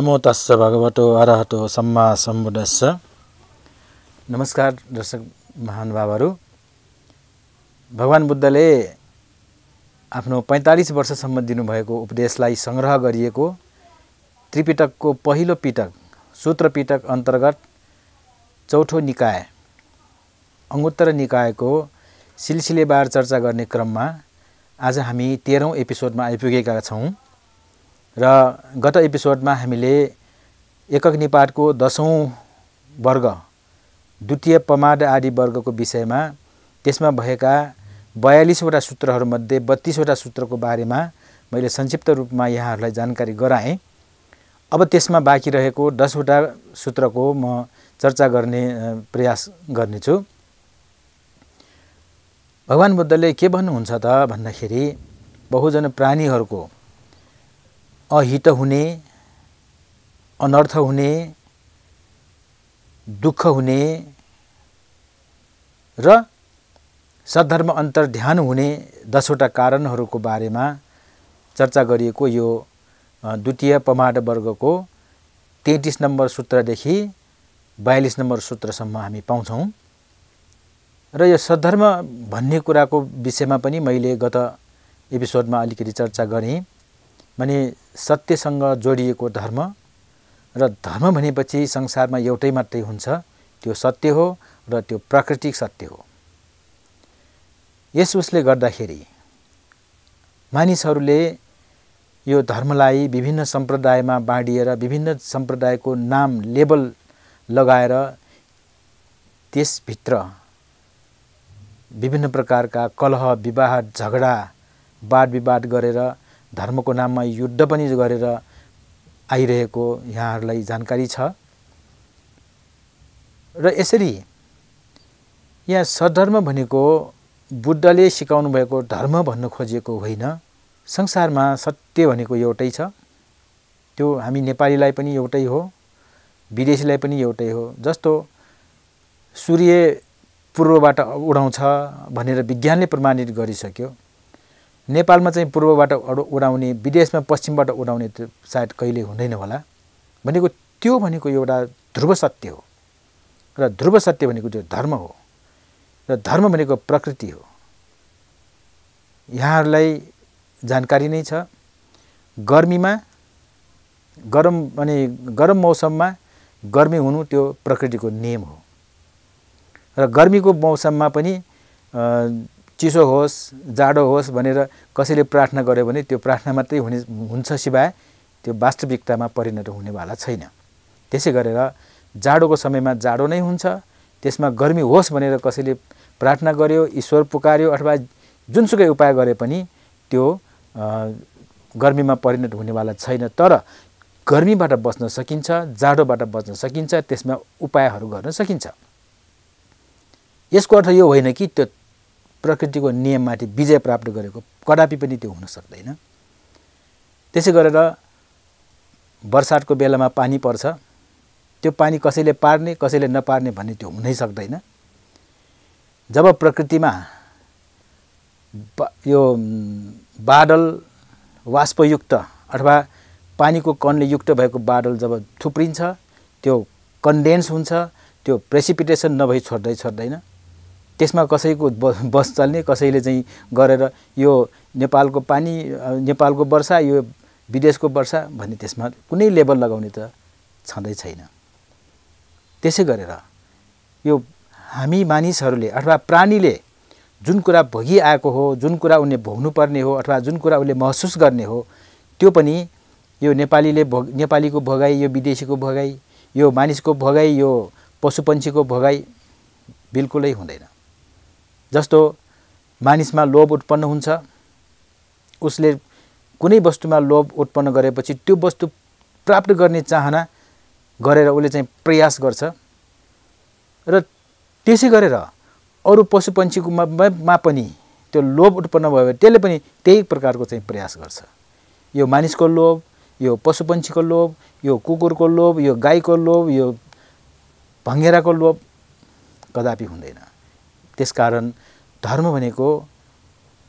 नमो तस्स भगवतो अरहतो सम्मा सम्बुद्धस्स। नमस्कार दर्शक महानुभावहरू भगवान् बुद्धले आफ्नो पैँतालिस वर्षसम्म दिनुभएको उपदेशलाई सङ्ग्रह गरिएको त्रिपिटकको पहिलो पिटक सूत्र पिटक अन्तर्गत चौथो निकाय अङ्गुत्तर निकायको सिलसिलेबार चर्चा गर्ने क्रममा आज हामी तेह्रौँ एपिसोडमा आइपुगेका छौँ। र गत एपिसोडमा हामीले एकक निपातको दसौँ वर्ग द्वितीय पमाड आदि वर्गको विषयमा त्यसमा भएका बयालिसवटा सूत्रहरूमध्ये बत्तिसवटा सूत्रको बारेमा मैले संक्षिप्त रूपमा यहाँहरूलाई जानकारी गराएँ। अब त्यसमा बाँकी रहेको दसवटा सूत्रको म चर्चा गर्ने प्रयास गर्नेछु। भगवान् बुद्धले के भन्नुहुन्छ त भन्दाखेरि बहुजन प्राणीहरूको अहित हुने अनर्थ हुने दुःख हुने र सद्धर्म अन्तर ध्यान हुने दसवटा कारणहरूको बारेमा चर्चा गरिएको यो द्वितीय पमाड वर्गको तेत्तिस नम्बर सूत्रदेखि बयालिस नम्बर सूत्रसम्म हामी पाउँछौँ। र यो सद्धर्म भन्ने कुराको विषयमा पनि मैले गत एपिसोडमा अलिकति चर्चा गरेँ। भने सत्यसँग जोडिएको धर्म र धर्म भनेपछि संसारमा एउटै मात्रै हुन्छ। त्यो सत्य हो र त्यो प्राकृतिक सत्य हो। यस उसले गर्दाखेरि मानिसहरूले यो धर्मलाई विभिन्न सम्प्रदायमा बाँडिएर विभिन्न सम्प्रदायको नाम लेबल लगाएर त्यसभित्र विभिन्न प्रकारका कलह विवाह झगडा वाद विवाद गरेर धर्मको नाममा युद्ध पनि गरेर आइरहेको यहाँहरूलाई जानकारी छ। र यसरी यहाँ सधर्म भनेको बुद्धले सिकाउनु भएको धर्म भन्न खोजिएको होइन। संसारमा सत्य भनेको एउटै छ। त्यो हामी नेपालीलाई पनि एउटै हो विदेशीलाई पनि एउटै हो। जस्तो सूर्य पूर्वबाट उडाउँछ भनेर विज्ञानले प्रमाणित गरिसक्यो नेपालमा चाहिँ पूर्वबाट उडाउने विदेशमा पश्चिमबाट उडाउने त्यो सायद कहिले हुँदैन होला। भनेको त्यो भनेको एउटा ध्रुव सत्य हो। र ध्रुव सत्य भनेको त्यो धर्म हो। र धर्म भनेको प्रकृति हो। यहाँहरूलाई जानकारी नै छ। गर्मीमा गरम अनि गरम मौसममा गर्मी हुनु त्यो प्रकृतिको नियम हो। र गर्मीको मौसममा पनि चिसो होस् जाडो होस् भनेर कसैले प्रार्थना गर्यो भने त्यो प्रार्थना मात्रै हुने हुन्छ सिवाय त्यो वास्तविकतामा परिणत हुनेवाला छैन। त्यसै गरेर जाडोको समयमा जाडो नै हुन्छ त्यसमा गर्मी होस् भनेर कसैले प्रार्थना गर्यो ईश्वर पुकार्यो अथवा जुनसुकै उपाय गरे पनि त्यो गर्मीमा परिणत हुनेवाला छैन। तर गर्मीबाट बच्न सकिन्छ जाडोबाट बच्न सकिन्छ त्यसमा उपायहरू गर्न सकिन्छ। यसको अर्थ यो होइन कि त्यो प्रकृतिको नियममाथि विजय प्राप्त गरेको कदापि पनि त्यो हुन सक्दैन। त्यसै गरेर बर्सातको बेलामा पानी पर्छ। त्यो पानी कसैले पार्ने कसैले नपार्ने भन्ने त्यो हुनै सक्दैन। जब प्रकृतिमा यो बादल वाष्पयुक्त अथवा पानीको कणले युक्त भएको बादल जब थुप्रिन्छ त्यो कन्डेन्स हुन्छ त्यो प्रेसिपिटेसन नभई छोड्दै छोड्दैन त्यसमा कसैको बस चल्ने कसैले चाहिँ गरेर यो नेपालको पानी नेपालको वर्षा यो विदेशको वर्षा भन्ने त्यसमा कुनै लेबल लगाउने त छँदै छैन। त्यसै गरेर यो हामी मानिसहरूले अथवा प्राणीले जुन कुरा भोगिआएको हो जुन कुरा उनले भोग्नुपर्ने हो अथवा जुन कुरा उसले महसुस गर्ने हो त्यो पनि यो नेपालीले भोग नेपालीको भोगाई यो विदेशीको भोगाई यो मानिसको भोगाई यो पशुपन्छीको भोगाई बिल्कुलै हुँदैन। जस्तो मानिसमा लोभ उत्पन्न हुन्छ उसले कुनै वस्तुमा लोभ उत्पन्न गरेपछि त्यो वस्तु प्राप्त गर्ने चाहना गरेर उसले चाहिँ प्रयास गर्छ र त्यसै गरेर अरू पशुपन्छीको मा पनि त्यो लोभ उत्पन्न भयो भने त्यसले पनि त्यही प्रकारको चाहिँ प्रयास गर्छ। यो मानिसको लोभ यो पशुपन्छीको लोभ यो कुकुरको लोभ यो गाईको लोभ यो भङ्गेराको लोभ कदापि हुँदैन। त्यसकारण धर्म भनेको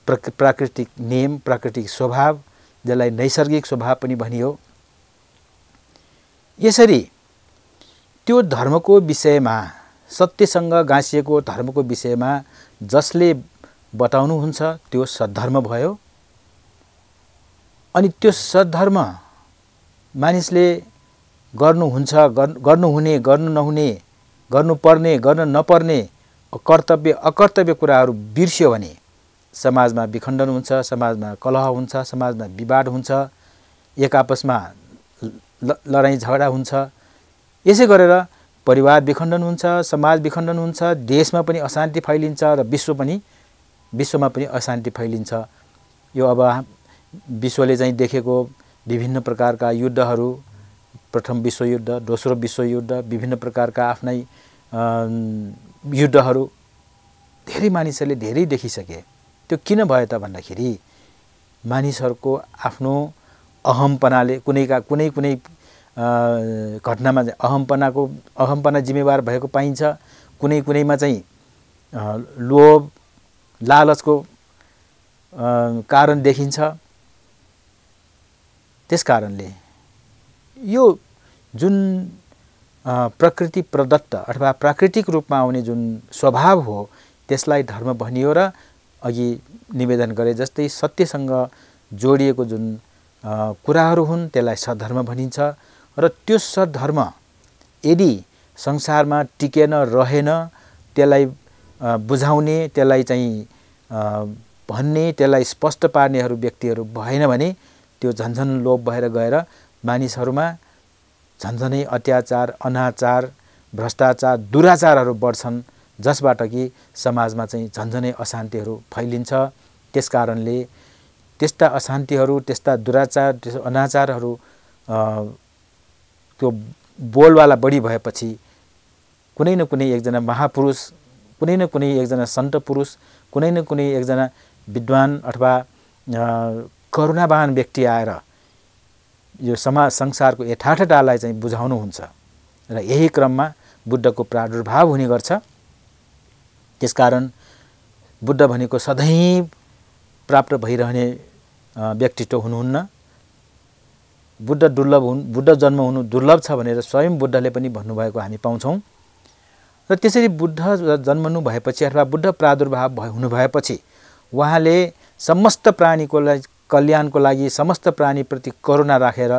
प्राकृतिक नियम प्राकृतिक स्वभाव जसलाई नैसर्गिक स्वभाव पनि भनियो। यसरी त्यो धर्मको विषयमा सत्यसँग गाँसिएको धर्मको विषयमा जसले बताउनुहुन्छ त्यो सद्धर्म भयो। अनि त्यो सद्धर्म मानिसले गर्नुहुन्छ गर्नुहुने गर्नु नहुने गर्नुपर्ने गर्न नपर्ने कर्तव्य अकर्तव्य कुराहरू बिर्स्यो भने समाजमा विखण्डन हुन्छ समाजमा कलह हुन्छ समाजमा विवाद हुन्छ एक आपसमा लडाइँ झगडा हुन्छ। यसै गरेर परिवार विखण्डन हुन्छ समाज विखण्डन हुन्छ देशमा पनि अशान्ति फैलिन्छ र विश्व पनि विश्वमा पनि अशान्ति फैलिन्छ। यो अब विश्वले चाहिँ देखेको विभिन्न प्रकारका युद्धहरू प्रथम विश्वयुद्ध दोस्रो विश्वयुद्ध विभिन्न प्रकारका आफ्नै युद्धहरू धेरै मानिसहरूले धेरै देखिसके। त्यो किन भयो त भन्दाखेरि मानिसहरूको आफ्नो अहमपनाले कुनैका कुनै कुनै घटनामा चाहिँ अहमपनाको अहमपना जिम्मेवार भएको पाइन्छ। कुनै कुनैमा चाहिँ लोभ लालचको कारण देखिन्छ। त्यस कारणले यो जुन प्रकृति प्रदत्त अथवा प्राकृतिक रूपमा आउने जुन स्वभाव हो त्यसलाई धर्म भनियो र अघि निवेदन गरे जस्तै सत्यसँग जोडिएको जुन कुराहरू हुन् त्यसलाई सद्धर्म भनिन्छ र त्यो सद्धर्म यदि संसारमा टिकेन रहेन त्यसलाई बुझाउने त्यसलाई चाहिँ भन्ने त्यसलाई स्पष्ट पार्नेहरू व्यक्तिहरू भएन भने त्यो झन्झन लोप भएर गएर मानिसहरूमा झन्झनै अत्याचार अनाचार भ्रष्टाचार दुराचारहरू बढ्छन् जसबाट कि समाजमा चाहिँ झन्झनै अशान्तिहरू फैलिन्छ। त्यस कारणले त्यस्ता अशान्तिहरू त्यस्ता दुराचार अनाचारहरू त्यो बोलवाला बढी भएपछि कुनै न कुनै एकजना महापुरुष कुनै न कुनै एकजना सन्त पुरुष कुनै न कुनै एकजना विद्वान अथवा करुणावान व्यक्ति आएर यो समाज संसारको यथार्थतालाई चाहिँ बुझाउनुहुन्छ र यही क्रममा बुद्धको प्रादुर्भाव हुने गर्छ। त्यसकारण बुद्ध भनेको सधैँ प्राप्त भइरहने व्यक्तित्व हुनुहुन्न। बुद्ध दुर्लभ हुन् बुद्ध जन्म हुनु दुर्लभ छ भनेर स्वयं बुद्धले पनि भन्नुभएको हामी पाउँछौँ। र त्यसरी बुद्ध जन्मनु भएपछि अथवा बुद्ध प्रादुर्भाव हुनु भएपछि उहाँले समस्त प्राणीको लागि कल्याणको लागि समस्त प्राणीप्रति करुणा राखेर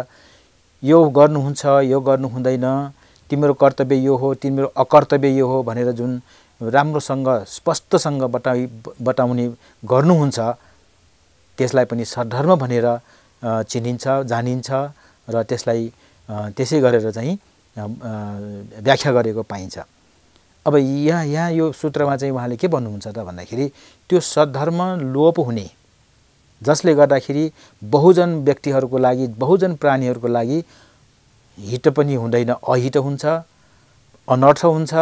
यो गर्नुहुन्छ यो गर्नु हुँदैन। तिम्रो कर्तव्य यो हो तिम्रो अकर्तव्य यो हो भनेर जुन राम्रोसँग स्पष्टसँग बताइ बताउने गर्नुहुन्छ त्यसलाई पनि सद्धर्म भनेर चिनिन्छ जानिन्छ र त्यसलाई त्यसै गरेर चाहिँ व्याख्या गरेको पाइन्छ। अब यहाँ यहाँ यो सूत्रमा चाहिँ उहाँले के भन्नुहुन्छ त भन्दाखेरि त्यो सद्धर्म लोप हुने। जसले गर्दाखेरि बहुजन व्यक्तिहरूको लागि बहुजन प्राणीहरूको लागि हित पनि हुँदैन अहित हुन्छ अनर्थ हुन्छ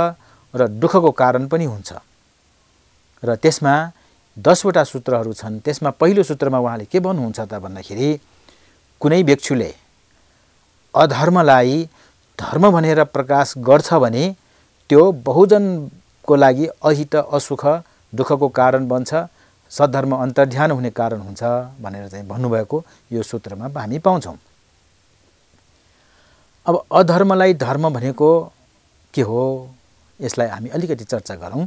र दुःखको कारण पनि हुन्छ। र त्यसमा दसवटा सूत्रहरू छन्। त्यसमा पहिलो सूत्रमा उहाँले के भन्नुहुन्छ त भन्दाखेरि कुनै व्यक्तिले अधर्मलाई धर्म भनेर प्रकाश गर्छ भने त्यो बहुजनको लागि अहित असुख दुःखको कारण बन्छ। सद्धर्म अन्तर्ध्यान हुने कारण हुन्छ भनेर चाहिँ भन्नुभएको यो सूत्रमा हामी पाउँछौँ। अब अधर्मलाई धर्म भनेको के हो? यसलाई हामी अलिकति चर्चा गरौँ।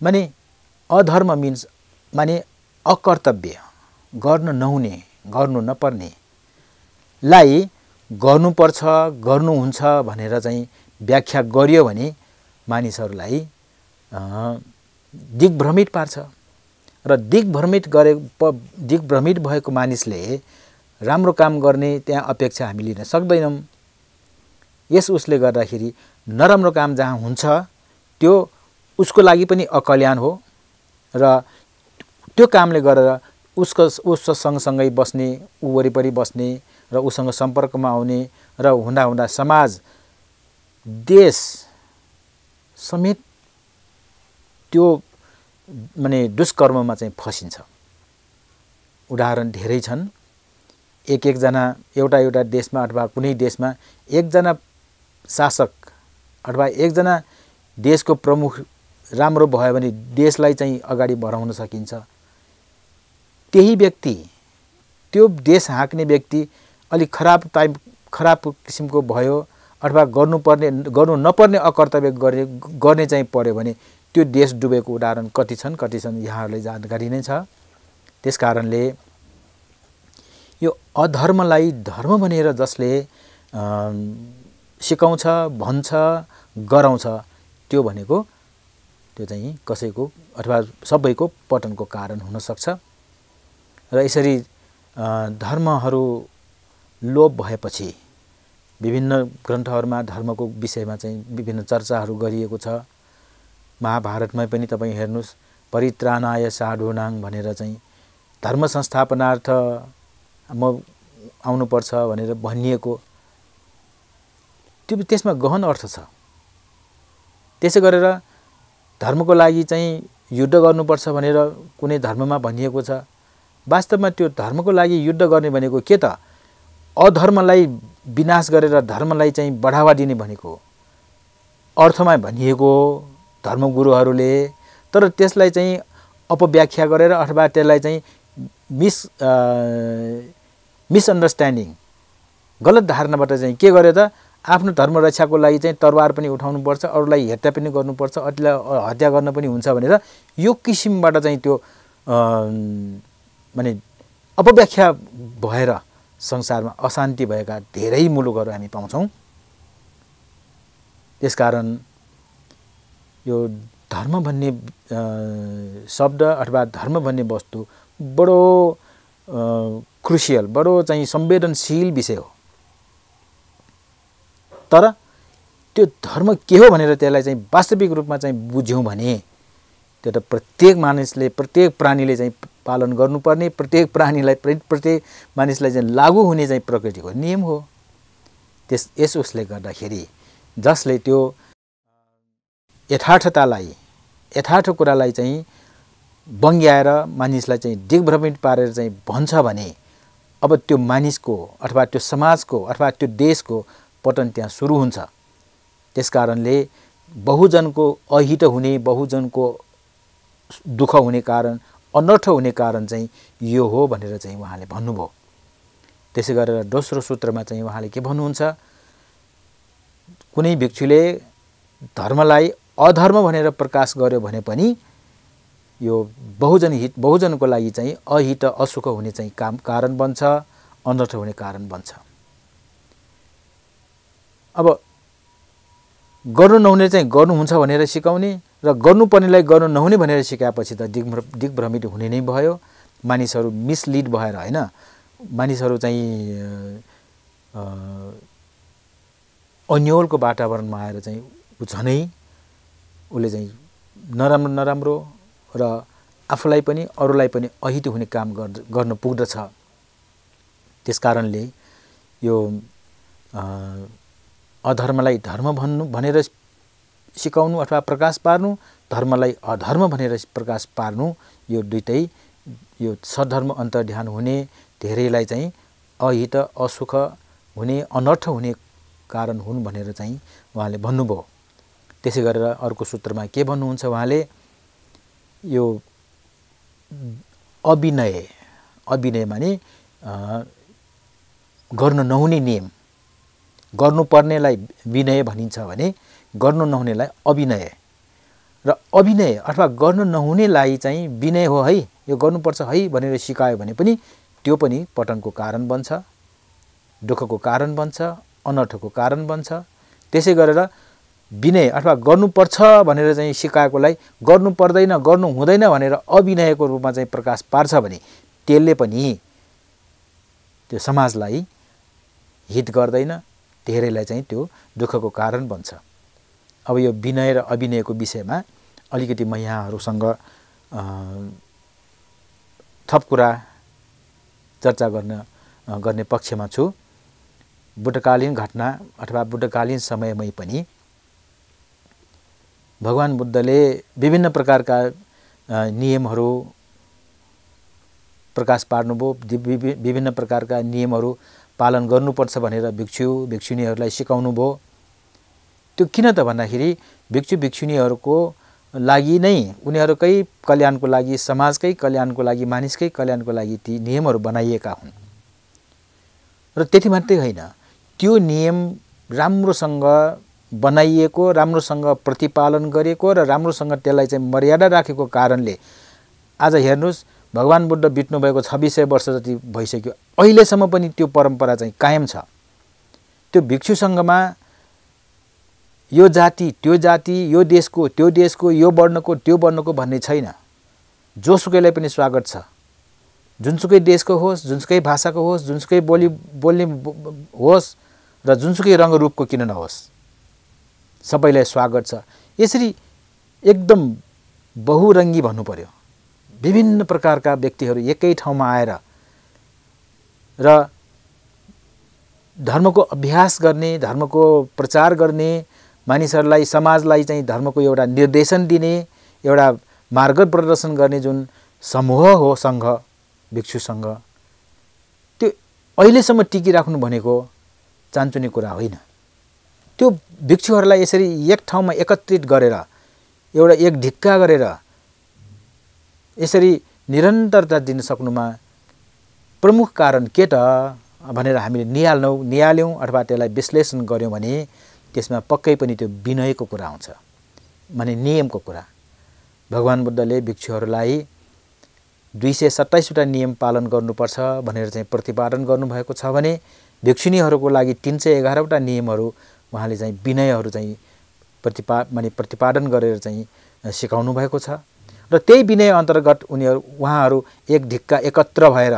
माने अधर्म मिन्स माने अकर्तव्य गर्न नहुने गर्नु नपर्नेलाई गर्नुपर्छ गर्नुहुन्छ भनेर चाहिँ व्याख्या गरियो भने मानिसहरूलाई दिग्भ्रमित पार्छ। र दिग्भ्रमित गरे दिग्भ्रमित भएको मानिसले राम्रो काम गर्ने त्यहाँ अपेक्षा हामी लिन सक्दैनौँ। यस उसले गर्दाखेरि नराम्रो काम जहाँ हुन्छ त्यो उसको लागि पनि अकल्याण हो र त्यो कामले गरेर उसको उसको सँगसँगै बस्ने ऊ वरिपरि बस्ने र उसँग सम्पर्कमा आउने र हुँदा हुँदा समाज देश समेत त्यो माने दुष्कर्ममा चाहिँ फसिन्छ। उदाहरण धेरै छन्। एक एकजना एउटा एउटा देशमा अथवा कुनै देशमा एकजना शासक अथवा एकजना देशको प्रमुख राम्रो भयो भने देशलाई चाहिँ अगाडि बढाउन सकिन्छ। त्यही व्यक्ति त्यो देश हाँक्ने व्यक्ति अलिक खराब टाइप खराब किसिमको भयो अथवा गर्नुपर्ने गर्नु नपर्ने अकर्तव्य गर्ने गर्ने चाहिँ पऱ्यो भने त्यो देश डुबेको उदाहरण कति छन् कति छन् यहाँहरूलाई जानकारी नै छ। त्यस कारणले यो अधर्मलाई धर्म भनेर जसले सिकाउँछ भन्छ गराउँछ त्यो भनेको त्यो चाहिँ कसैको अथवा सबैको पतनको कारण हुनसक्छ। र यसरी धर्महरू लोप भएपछि विभिन्न ग्रन्थहरूमा धर्मको विषयमा चाहिँ विभिन्न चर्चाहरू गरिएको छ। महाभारतमै पनि तपाईँ हेर्नुहोस् परित्राणाय साधुनाङ भनेर चाहिँ धर्म संस्थापनार्थ म आउनुपर्छ भनेर भनिएको। त्यो त्यसमा गहन अर्थ छ। त्यसै गरेर धर्मको लागि चाहिँ युद्ध गर्नुपर्छ भनेर कुनै धर्ममा भनिएको छ। वास्तवमा त्यो धर्मको लागि युद्ध गर्ने भनेको के त? अधर्मलाई विनाश गरेर धर्मलाई चाहिँ बढावा दिने भनेको अर्थमा भनिएको धर्मगुरुहरूले तर त्यसलाई चाहिँ अपव्याख्या गरेर अथवा त्यसलाई चाहिँ मिस मिसअन्डरस्ट्यान्डिङ गलत धारणाबाट चाहिँ के गर्यो त आफ्नो धर्म रक्षाको लागि चाहिँ तरवार पनि उठाउनुपर्छ अरूलाई हत्या पनि गर्नुपर्छ अरूलाई हत्या गर्न पनि हुन्छ भनेर यो किसिमबाट चाहिँ त्यो माने अपव्याख्या भएर संसारमा अशान्ति भएका धेरै मुलुकहरू हामी पाउँछौँ। त्यसकारण यो धर्म भन्ने शब्द अथवा धर्म भन्ने वस्तु बडो क्रुसियल बडो चाहिँ संवेदनशील विषय हो। तर त्यो धर्म के हो भनेर त्यसलाई चाहिँ वास्तविक रूपमा चाहिँ बुझ्यौँ भने त्यो त प्रत्येक मानिसले प्रत्येक प्राणीले चाहिँ पालन गर्नुपर्ने प्रत्येक प्राणीलाई प्रत्येक मानिसलाई चाहिँ लागु हुने चाहिँ प्रकृतिको नियम हो। त्यस यस उसले गर्दाखेरि जसले त्यो यथार्थतालाई यथार्थ कुरालाई चाहिँ बङ्ग्याएर मानिसलाई चाहिँ दिग्भ्रमित पारेर चाहिँ भन्छ भने अब त्यो मानिसको अथवा त्यो समाजको अथवा त्यो देशको पतन त्यहाँ सुरु हुन्छ। त्यस कारणले बहुजनको अहित हुने बहुजनको दुःख हुने कारण अनर्थ हुने कारण चाहिँ यो हो भनेर चाहिँ उहाँले भन्नुभयो। त्यसै गरेर दोस्रो सूत्रमा चाहिँ उहाँले के भन्नुहुन्छ? कुनै भिक्षुले धर्मलाई अधर्म भनेर प्रकाश गर्यो भने पनि यो बहुजन हित बहुजनको लागि चाहिँ अहित असुख हुने चाहिँ काम कारण बन्छ अनर्थ हुने कारण बन्छ। अब गर्नु नहुने चाहिँ गर्नुहुन्छ भनेर सिकाउने र गर्नुपर्नेलाई गर्नु नहुने भनेर सिकाएपछि त दिग्भ्र दिग्भ्रमित हुने नै भयो। मानिसहरू मिसलिड भएर होइन मानिसहरू चाहिँ अन्यलको वातावरणमा आएर चाहिँ झनै उसले चाहिँ नराम्रो नराम्रो र आफूलाई पनि अरूलाई पनि अहित हुने काम गर्न पुग्दछ। त्यस कारणले यो अधर्मलाई धर्म भन्नु भनेर सिकाउनु अथवा प्रकाश पार्नु धर्मलाई अधर्म भनेर प्रकाश पार्नु यो दुइटै यो सद्धर्म अन्तर्ध्यान हुने धेरैलाई चाहिँ अहित असुख हुने अनर्थ हुने कारण हुन् भनेर चाहिँ उहाँले भन्नुभयो। त्यसै गरेर अर्को सूत्रमा के भन्नुहुन्छ उहाँले? यो अभिनय अभिनय माने गर्नु नहुने नियम गर्नुपर्नेलाई विनय भनिन्छ भने गर्नु नहुनेलाई अभिनय। र अभिनय अथवा गर्नु नहुनेलाई चाहिँ विनय हो है यो गर्नुपर्छ है भनेर सिकायो भने पनि त्यो पनि पटनको कारण बन्छ दुःखको कारण बन्छ अनर्थको कारण बन्छ। त्यसै गरेर विनय अथवा गर्नुपर्छ भनेर चाहिँ सिकाएकोलाई गर्नु पर्दैन गर्नु हुँदैन भनेर अभिनयको रूपमा चाहिँ प्रकाश पार्छ भने त्यसले पनि त्यो समाजलाई हित गर्दैन धेरैलाई चाहिँ त्यो दुःखको कारण बन्छ। अब यो विनय र अभिनयको विषयमा अलिकति म यहाँहरूसँग थप कुरा चर्चा गर्न गर्ने पक्षमा छु। बुद्धकालीन घटना अथवा बुद्धकालीन समयमै पनि भगवान् बुद्धले विभिन्न प्रकारका नियमहरू प्रकाश पार्नुभयो विभिन्न प्रकारका नियमहरू पालन गर्नुपर्छ भनेर भिक्षु भिक्षुणीहरूलाई सिकाउनु भयो त्यो किन त भन्दाखेरि भिक्षु भिक्षुणीहरूको लागि नै उनीहरूकै कल्याणको लागि समाजकै कल्याणको लागि मानिसकै कल्याणको लागि ती नियमहरू बनाइएका हुन्। र त्यति मात्रै होइन त्यो नियम राम्रोसँग बनाइएको राम्रोसँग प्रतिपालन गरिएको र राम्रोसँग त्यसलाई चाहिँ मर्यादा राखेको कारणले आज हेर्नुहोस् भगवान् बुद्ध बित्नुभएको छब्बिस सय वर्ष जति भइसक्यो अहिलेसम्म पनि त्यो परम्परा चाहिँ कायम छ। त्यो भिक्षु सङ्घमा यो जाति त्यो जाति यो देशको त्यो देशको यो वर्णको त्यो वर्णको भन्ने छैन। जोसुकैलाई पनि स्वागत छ। जुनसुकै देशको होस् जुनसुकै भाषाको होस् जुनसुकै बोली बोल्ने होस् र जुनसुकै रङ्गरूपको किन नहोस्। सबैलाई स्वागत छ। यसरी एकदम बहुरङ्गी भन्नु पर्यो विभिन्न प्रकारका व्यक्तिहरू एकै ठाउँमा आएर र धर्मको अभ्यास गर्ने धर्मको प्रचार गर्ने मानिसहरूलाई समाजलाई चाहिँ धर्मको एउटा निर्देशन दिने एउटा मार्ग प्रदर्शन गर्ने जुन समूह हो सङ्घ भिक्षु सङ्घ त्यो अहिलेसम्म टिकिराख्नु भनेको चान्चुने कुरा होइन। त्यो भिक्षुहरूलाई यसरी एक ठाउँमा एकत्रित गरेर एउटा एक ढिक्का गरेर यसरी निरन्तरता दिन सक्नुमा प्रमुख कारण के त भनेर हामीले निहाल्नौँ निहाल्यौँ अथवा त्यसलाई विश्लेषण गऱ्यौँ भने त्यसमा पक्कै पनि त्यो विनयको कुरा आउँछ माने नियमको कुरा। भगवान् बुद्धले भिक्षुहरूलाई दुई सय सत्ताइसवटा नियम पालन गर्नुपर्छ भनेर चाहिँ प्रतिपादन गर्नुभएको छ भने भिक्षुणीहरूको लागि तिन सय एघारवटा नियमहरू उहाँले चाहिँ विनयहरू चाहिँ प्रतिपा माने प्रतिपादन गरेर चाहिँ सिकाउनु भएको छ। र त्यही विनय अन्तर्गत उनीहरू उहाँहरू एक ढिक्का एकत्र भएर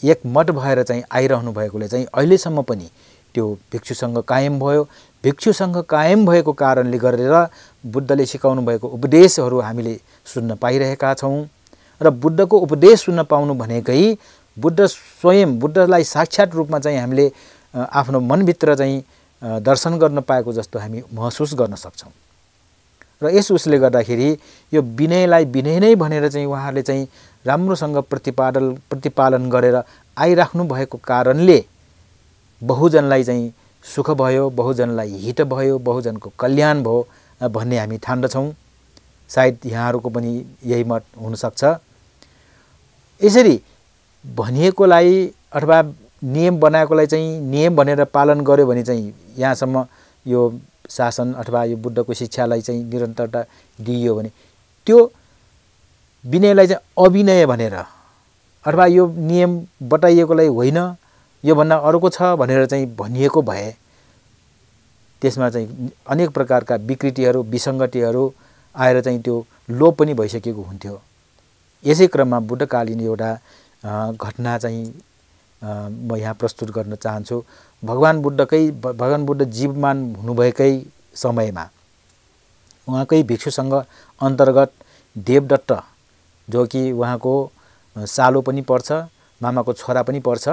एक मठ भएर चाहिँ आइरहनु भएकोले चाहिँ अहिलेसम्म पनि त्यो भिक्षुसँग कायम भयो। भिक्षुसँग कायम भएको कारणले गरेर बुद्धले सिकाउनु भएको उपदेशहरू हामीले सुन्न पाइरहेका छौँ। र बुद्धको उपदेश सुन्न पाउनु भनेकै बुद्ध स्वयं बुद्धलाई साक्षात् रूपमा चाहिँ हामीले आफ्नो मनभित्र चाहिँ दर्शन गर्न पाएको जस्तो हामी महसुस गर्न सक्छौँ। र यस उसले गर्दाखेरि यो विनयलाई विनय नै भनेर चाहिँ उहाँहरूले चाहिँ राम्रोसँग प्रतिपादन प्रतिपालन गरेर आइराख्नु भएको कारणले बहुजनलाई चाहिँ सुख भयो बहुजनलाई हित भयो बहुजनको कल्याण भयो भन्ने हामी ठान्दछौँ। सायद यहाँहरूको पनि यही मत हुनसक्छ। यसरी भनिएकोलाई अथवा नियम बनाएकोलाई चाहिँ नियम भनेर पालन गर्यो भने चाहिँ यहाँसम्म यो शासन अथवा यो बुद्धको शिक्षालाई चाहिँ निरन्तरता दिइयो भने त्यो विनयलाई चाहिँ अविनय भनेर अथवा यो नियम बताइएकोलाई होइन योभन्दा अर्को छ भनेर चाहिँ भनिएको भए त्यसमा चाहिँ अनेक प्रकारका विकृतिहरू विसङ्गतिहरू आएर चाहिँ त्यो लोप पनि भइसकेको हुन्थ्यो। यसै क्रममा बुद्धकालीन एउटा घटना चाहिँ म यहाँ प्रस्तुत गर्न चाहन्छु। भगवान् बुद्धकै भगवान् बुद्ध जीवमान हुनुभएकै समयमा उहाँकै भिक्षुसँग अन्तर्गत देवदत्त जो कि उहाँको सालो पनि पर्छ मामाको छोरा पनि पर्छ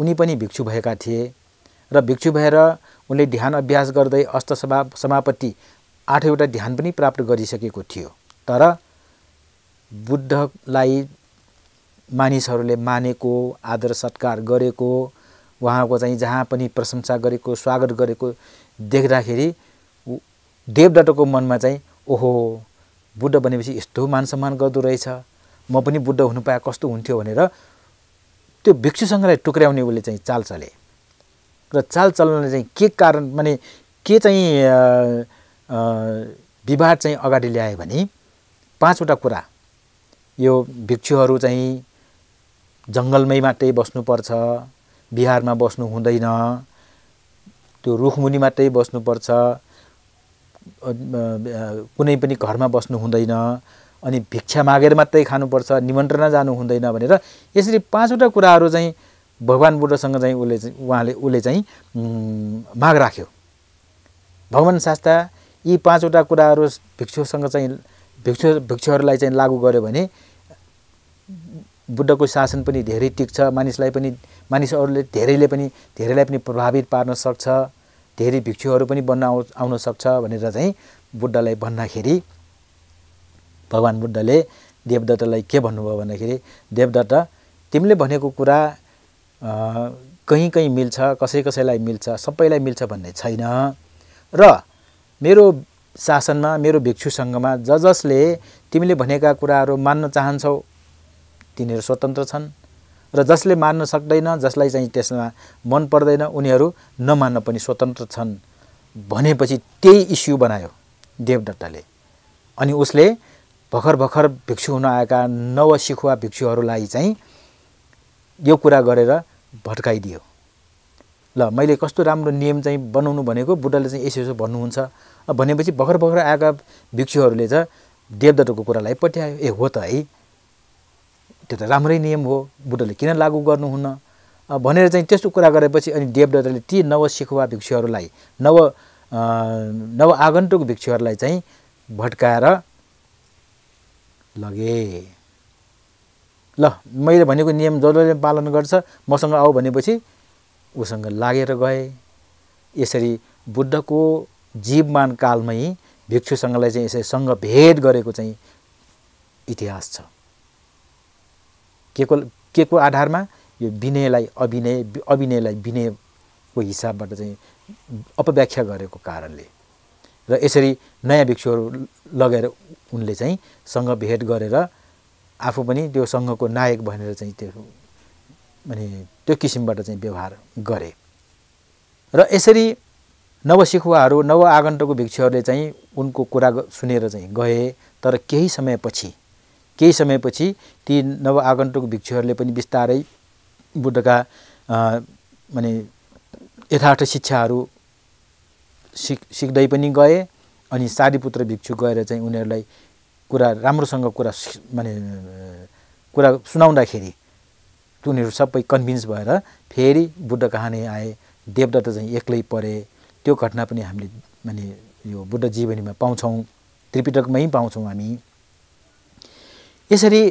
उनी पनि भिक्षु भएका थिए र भिक्षु भएर उनले ध्यान अभ्यास गर्दै अष्ट सभा समापत्ति आठवटा ध्यान पनि प्राप्त गरिसकेको थियो। तर बुद्धलाई मानिसहरूले मानेको आदर सत्कार गरेको उहाँको चाहिँ जहाँ पनि प्रशंसा गरेको स्वागत गरेको देख्दाखेरि देवदत्तको मनमा चाहिँ ओहो बुद्ध भनेपछि यस्तो मान सम्मान गर्दो रहेछ। म पनि बुद्ध हुनु पाए कस्तो हुन्थ्यो? भनेर त्यो भिक्षुसँगलाई टुक्र्याउने उसले चाहिँ चाल चले। र चाल चल्नले चाहिँ के कारण माने के चाहिँ विवाद चाहिँ अगाडि ल्यायो भने पाँचवटा कुरा। यो भिक्षुहरू चाहिँ जङ्गलमै मात्रै बस्नुपर्छ। बिहारमा बस्नु हुँदैन। त्यो रुखमुनि मात्रै बस्नुपर्छ। कुनै पनि घरमा बस्नु हुँदैन। अनि भिक्षा मागेर मात्रै खानुपर्छ निमन्त्रणा जानु हुँदैन भनेर यसरी पाँचवटा कुराहरू चाहिँ भगवान् बुद्धसँग चाहिँ उसले उहाँले उसले चाहिँ माग राख्यो। भगवान् शास्त्र यी पाँचवटा कुराहरू भिक्षुसँग चाहिँ भिक्षु भिक्षुहरूलाई चाहिँ लागू गर्यो भने बुद्धको शासन पनि धेरै टिक्छ मानिसलाई पनि मानिसहरूले धेरैले पनि धेरैलाई पनि प्रभावित पार्न सक्छ धेरै भिक्षुहरू पनि बन्न आउ आउन सक्छ भनेर चाहिँ बुद्धलाई भन्दाखेरि भगवान् बुद्धले देवदत्तलाई के भन्नुभयो भन्दाखेरि देवदत्त तिमीले भनेको कुरा कहीँ कहीँ मिल्छ कसै कसैलाई मिल्छ सबैलाई मिल्छ भन्ने छैन। र मेरो शासनमा मेरो भिक्षुसँगमा ज जसले तिमीले भनेका कुराहरू मान्न चाहन्छौ तिनीहरू स्वतन्त्र छन् र जसले मान्न सक्दैन जसलाई चाहिँ त्यसमा मन पर्दैन उनीहरू नमान्न पनि स्वतन्त्र छन् भनेपछि त्यही इस्यु बनायो देवदत्तले। अनि उसले भर्खर भर्खर भिक्षु हुन आएका नव सिखुवा भिक्षुहरूलाई चाहिँ यो कुरा गरेर भट्काइदियो ल मैले कस्तो राम्रो नियम चाहिँ बनाउनु भनेको बुढाले चाहिँ यसो यसो भन्नुहुन्छ। भनेपछि भर्खर भर्खर आएका भिक्षुहरूले चाहिँ देवदत्तको कुरालाई पट्यायो। ए हो त है। त्यो त राम्रै नियम हो बुढाले किन लागू गर्नुहुन्न? भनेर चाहिँ त्यस्तो कुरा गरेपछि अनि देवदत्तले ती नव सिखुवा भिक्षुहरूलाई नव नव आगन्तुक भिक्षुहरूलाई चाहिँ भट्काएर लगे। ल मैले भनेको नियम जसले पालन गर्छ मसँग आऊ भनेपछि उसँग लागेर गए। यसरी बुद्धको जीवमान कालमै भिक्षुसँगलाई चाहिँ यसरी सँग भेद गरेको चाहिँ इतिहास छ। के को के को आधारमा यो विनयलाई अभिनय अभिनयलाई विनयको हिसाबबाट चाहिँ अपव्याख्या गरेको कारणले। र यसरी नयाँ भिक्षुहरू लगेर उनले चाहिँ सँग भेट गरेर आफू पनि त्यो सङ्घको नायक भनेर चाहिँ त्यो अनि त्यो किसिमबाट चाहिँ व्यवहार गरे। र यसरी नवसिखुवाहरू नव आगन्तुक भिक्षुहरूले चाहिँ उनको कुरा सुनेर चाहिँ गए। तर केही समयपछि केही समयपछि ती नव आगन्तुक भिक्षुहरूले पनि बिस्तारै बुद्धका माने यथार्थ शिक्षाहरू सिक सिक्दै पनि गए अनि सारीपुत्र भिक्षु गएर चाहिँ उनीहरूलाई कुरा राम्रोसँग कुरा माने कुरा सुनाउँदाखेरि उनीहरू सबै कन्भिन्स भएर फेरि बुद्ध कहानी आए देवदत्त चाहिँ एक्लै परे त्यो घटना पनि हामीले माने यो बुद्ध जीवनीमा पाउँछौँ त्रिपिटकमै पाउँछौँ हामी। यसरी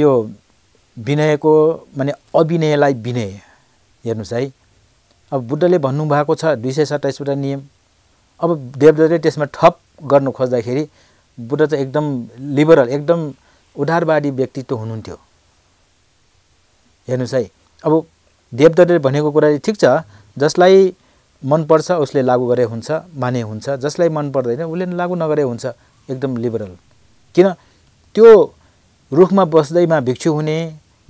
यो विनयको माने अभिनयलाई विनय हेर्नुहोस् है। अब बुद्धले भन्नुभएको छ दुई सय सत्ताइसवटा नियम। अब देवदत्तले त्यसमा ठप गर्नु खोज्दाखेरि बुद्ध चाहिँ एकदम लिबरल एकदम उदारवादी व्यक्तित्व हुनुहुन्थ्यो। हेर्नुहोस् है अब देवदत्तले भनेको कुरा ठिक छ जसलाई मनपर्छ उसले लागु गरे हुन्छ माने हुन्छ जसलाई मन पर्दैन उसले लागु नगरे हुन्छ एकदम लिबरल किन? त्यो रुखमा बस्दैमा भिक्षु हुने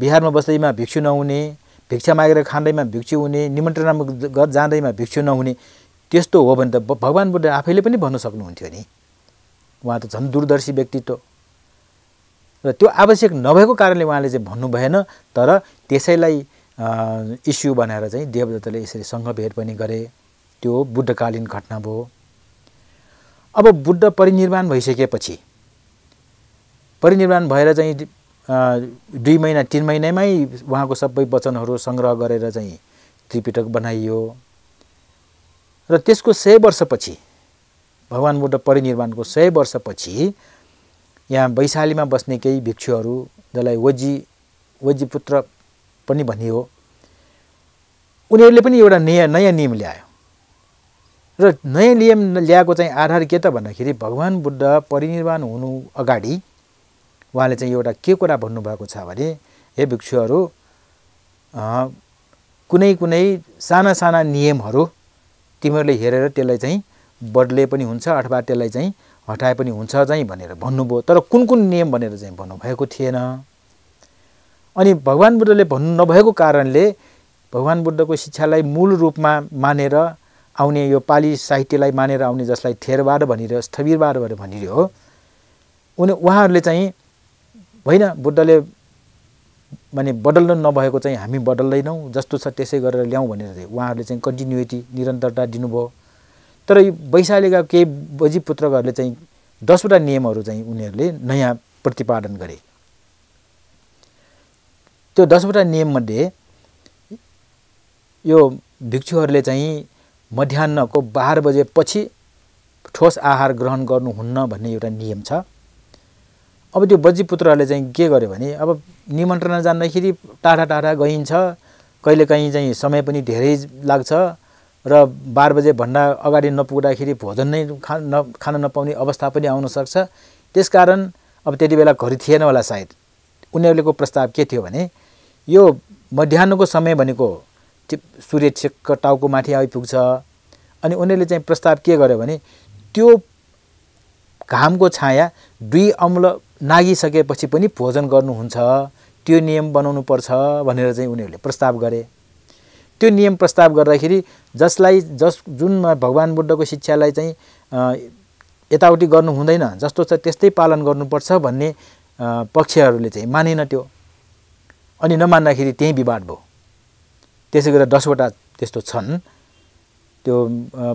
बिहारमा बस्दैमा भिक्षु नहुने भिक्षा मागेर खाँदैमा भिक्षु हुने निमन्त्रणामा जाँदैमा भिक्षु नहुने त्यस्तो हो भने त भगवान् बुद्ध आफैले पनि भन्न सक्नुहुन्थ्यो नि। उहाँ त झन् दूरदर्शी व्यक्तित्व। र त्यो आवश्यक नभएको कारणले उहाँले चाहिँ भन्नु भएन तर त्यसैलाई इस्यु बनाएर चाहिँ देवदत्तले यसरी सङ्घभेद पनि गरे। त्यो बुद्धकालीन घटना भयो। अब बुद्ध परिनिर्वाण भइसकेपछि परिनिर्वाण भएर चाहिँ दुई महिना तिन महिनामै उहाँको सबै वचनहरू सङ्ग्रह गरेर चाहिँ त्रिपिटक बनाइयो। र त्यसको सय वर्षपछि भगवान् बुद्ध परिनिर्वाणको सय वर्षपछि यहाँ वैशालीमा बस्ने केही भिक्षुहरू जसलाई वजी वजी पुत्र पनि भनियो। उनीहरूले पनि एउटा नयाँ नयाँ नियम ल्यायो। र नयाँ नियम ल्याएको चाहिँ आधार के त भन्दाखेरि भगवान् बुद्ध परिनिर्वाण हुनु अगाडि उहाँले चाहिँ एउटा के कुरा भन्नुभएको छ भने हे भिक्षुहरू कुनै कुनै साना साना नियमहरू तिमीहरूले हेरेर त्यसलाई चाहिँ बदले पनि हुन्छ अथवा त्यसलाई चाहिँ हटाए पनि हुन्छ चाहिँ भनेर भन्नुभयो। तर कुन कुन नियम भनेर चाहिँ भन्नुभएको थिएन? अनि भगवान् बुद्धले भन्नु नभएको कारणले भगवान् बुद्धको शिक्षालाई मूल रूपमा मानेर आउने यो पाली साहित्यलाई मानेर आउने जसलाई थेरवाद भनिरह्यो स्थविरवाद भनेर भनिरह्यो उनी उहाँहरूले चाहिँ होइन बुद्धले माने बदल्नु नभएको चाहिँ हामी बदल्दैनौँ जस्तो छ त्यसै गरेर ल्याउँ भनेर चाहिँ उहाँहरूले चाहिँ कन्टिन्युटी निरन्तरता दिनुभयो। तर यो वैशालीका केही बजी पुत्रहरूले चाहिँ दसवटा नियमहरू चाहिँ उनीहरूले नयाँ प्रतिपादन गरे। त्यो दसवटा नियममध्ये यो भिक्षुहरूले चाहिँ मध्याहको बाह्र बजेपछि ठोस आहार ग्रहण गर्नुहुन्न भन्ने एउटा नियम छ। अब त्यो बजीपुत्रहरूले चाहिँ के गर्यो भने अब निमन्त्रणा जान्दाखेरि टाढा टाढा गइन्छ। कहिलेकाहीँ चाहिँ समय पनि धेरै लाग्छ र बाह्र बजेभन्दा अगाडि नपुग्दाखेरि भोजन नै खा न खान नपाउने अवस्था पनि आउनसक्छ त्यसकारण अब त्यति बेला घरि थिएन होला सायद। उनीहरूको प्रस्ताव के थियो भने यो मध्याहको समय भनेको सूर्य ठिक्क टाउको माथि आइपुग्छ। अनि उनीहरूले चाहिँ प्रस्ताव के गर्यो भने त्यो घामको छाया दुई अम्ल नागिसकेपछि पनि भोजन गर्नुहुन्छ त्यो नियम बनाउनु पर्छ भनेर चाहिँ उनीहरूले प्रस्ताव गरे। त्यो नियम प्रस्ताव गर्दाखेरि जसलाई जस जुनमा भगवान् बुद्धको शिक्षालाई चाहिँ यताउति गर्नु हुँदैन जस्तो छ त्यस्तै पालन गर्नुपर्छ भन्ने पक्षहरूले चाहिँ मानेन त्यो। अनि नमान्दाखेरि त्यहीँ विवाद भयो। त्यसै गरेर दसवटा त्यस्तो छन्। त्यो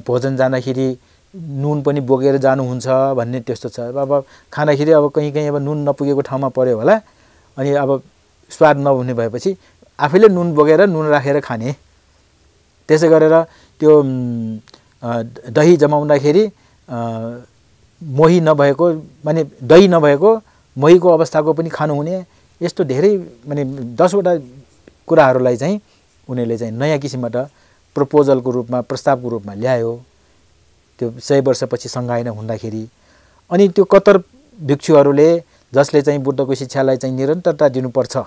भोजन जाँदाखेरि नुन पनि बोकेर जानुहुन्छ भन्ने त्यस्तो छ। अब खाँदाखेरि अब कहीँ कहीँ अब नुन नपुगेको ठाउँमा पऱ्यो होला। अनि अब स्वाद नहुने भएपछि आफैले नुन बोकेर नुन राखेर खाने। त्यसै गरेर त्यो दही जमाउँदाखेरि मोही नभएको माने दही नभएको मोहीको अवस्थाको पनि खानुहुने यस्तो धेरै माने दसवटा कुराहरूलाई चाहिँ उनीहरूले चाहिँ नयाँ किसिमबाट प्रपोजलको रूपमा प्रस्तावको रूपमा ल्यायो। त्यो सय वर्षपछि सङ्घाएन हुँदाखेरि अनि त्यो कतर भिक्षुहरूले जसले चाहिँ बुद्धको शिक्षालाई चाहिँ निरन्तरता दिनुपर्छ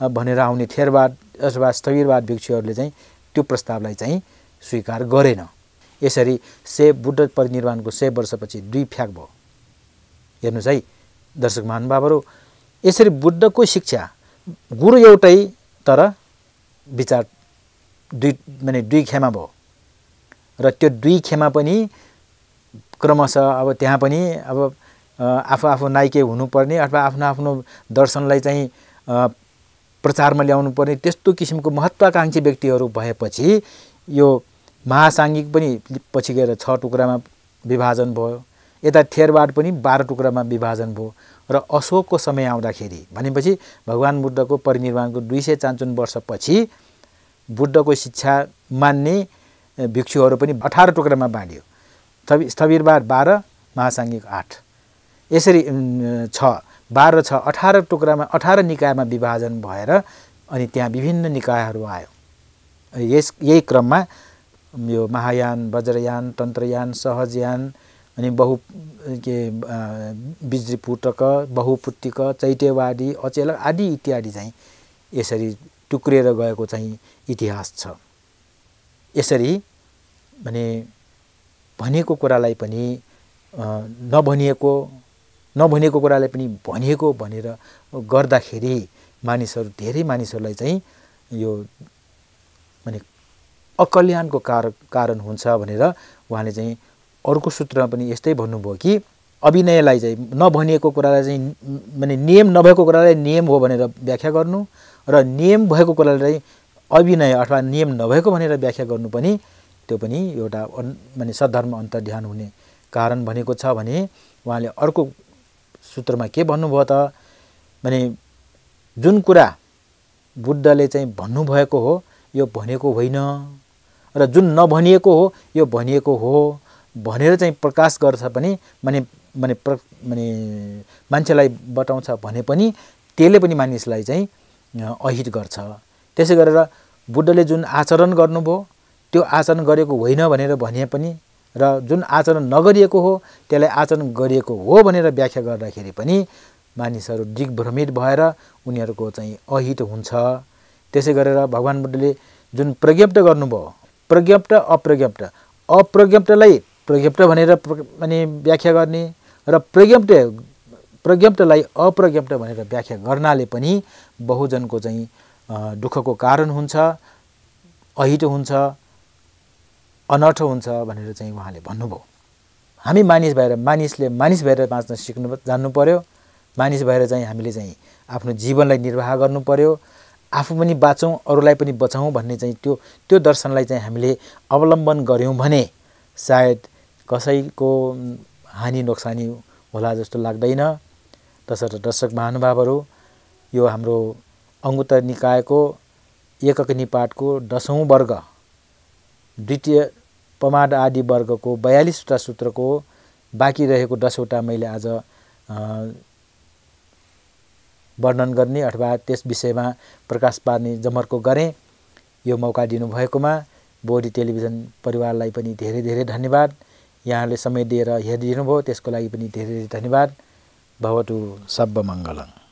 भनेर आउने थेरवाद अथवा स्थविरवाद भिक्षुहरूले चाहिँ त्यो प्रस्तावलाई चाहिँ स्वीकार गरेन। यसरी से बुद्ध परिनिर्वाणको सय वर्षपछि दुई फ्याक भयो। हेर्नुहोस् है दर्शक महानुभावहरू यसरी बुद्धको शिक्षा गुरु एउटै तर विचार दुई माने दुई खेमा भयो। र त्यो दुई खेमा पनि क्रमशः अब त्यहाँ पनि अब आफू आफू नाइके हुनुपर्ने अथवा आफ्नो आफ्नो दर्शनलाई चाहिँ प्रचारमा ल्याउनु पर्ने त्यस्तो किसिमको महत्त्वाकाङ्क्षी व्यक्तिहरू भएपछि यो महासाङ्गिक पनि पछि गएर छ टुक्रामा विभाजन भयो यता थेरवाड पनि बाह्र टुक्रामा विभाजन भयो र अशोकको समय आउँदाखेरि भनेपछि भगवान् बुद्धको परिनिर्वाणको दुई सय चान्चुन वर्षपछि बुद्धको शिक्षा मान्ने भिक्षुहरू पनि अठार टुक्रामा बाँडियो। स्थविरवाद बाह्र महासाङ्गिक आठ। यसरी छ बाह्र छ अठार टुक्रामा अठार निकायमा विभाजन भएर अनि त्यहाँ विभिन्न निकायहरू आयो। यस यही क्रममा यो महायान वज्रयान तन्त्रयान सहजयान अनि बहु के बिज्रीपुटक बहुपुत्तिक चैत्यवादी अचेल आदि इत्यादि चाहिँ यसरी टुक्रिएर गएको चाहिँ इतिहास छ। यसरी भने भनेको कुरालाई पनि नभनिएको नभनेको कुरालाई पनि भनिएको भनेर गर्दाखेरि मानिसहरू धेरै मानिसहरूलाई चाहिँ यो माने अकल्याणको कार कारण हुन्छ भनेर उहाँले चाहिँ अर्को सूत्रमा पनि यस्तै भन्नुभयो कि अभिनयलाई चाहिँ नभनिएको कुरालाई चाहिँ माने नियम नभएको कुरालाई नियम हो भनेर व्याख्या गर्नु र नियम भएको कुरालाई अभिनय अथवा नियम नभएको भनेर व्याख्या गर्नु पनि त्यो पनि एउटा माने सद्धर्म ध्यान हुने कारण भनेको छ भने उहाँले अर्को सूत्रमा के भन्नुभयो त भने जुन कुरा बुद्धले चाहिँ भन्नुभएको हो यो भनेको होइन र जुन नभनिएको हो यो भनिएको हो भनेर चाहिँ प्रकाश गर्छ पनि माने माने प्र माने मान्छेलाई बताउँछ भने पनि त्यसले पनि मानिसलाई चाहिँ अहित गर्छ। त्यसै गरेर बुद्धले जुन आचरण गर्नुभयो त्यो आचरण गरेको होइन भनेर भने पनि र जुन आचरण नगरिएको हो त्यसलाई आचरण गरिएको हो भनेर व्याख्या गर्दाखेरि पनि मानिसहरू दिग्भ्रमित भएर उनीहरूको चाहिँ अहित हुन्छ। त्यसै गरेर भगवान् बुद्धले जुन प्रज्ञप्त गर्नुभयो प्रज्ञप्त अप्रज्ञप्त अप्रज्ञप्तलाई प्रज्ञप्त भनेर अनि व्याख्या गर्ने र प्रज्ञप्त प्रज्ञप्तलाई अप्रज्ञप्त भनेर व्याख्या गर्नाले पनि बहुजनको चाहिँ दुःखको कारण हुन्छ अहिट हुन्छ। अनर्थ हुन्छ भनेर चाहिँ उहाँले भन्नुभयो। हामी मानिस भएर मानिसले मानिस भएर बाँच्न सिक्नु जान्नु पऱ्यो मानिस भएर चाहिँ हामीले चाहिँ आफ्नो जीवनलाई निर्वाह गर्नु पऱ्यो आफू पनि बाँचौँ अरूलाई पनि बचाउँ भन्ने चाहिँ त्यो त्यो दर्शनलाई चाहिँ हामीले अवलम्बन गऱ्यौँ भने सायद कसैको हानि नोक्सानी होला जस्तो लाग्दैन। तसर्थ दर्शक महानुभावहरू यो हाम्रो अङ्गुत्तर निकायको एकक निपाटको दसौँ वर्ग। द्वितीय पमाड आदि वर्गको बयालिसवटा सूत्रको बाँकी रहेको दसवटा मैले आज वर्णन गर्ने अथवा त्यस विषयमा प्रकाश पार्ने जमर्को गरेँ। यो मौका दिनुभएकोमा बोडी टेलिभिजन परिवारलाई पनि धेरै धेरै धन्यवाद। यहाँले समय दिएर हेरिदिनु भयो त्यसको लागि पनि धेरै धेरै धन्यवाद। भवतु सब्ब मङ्गलम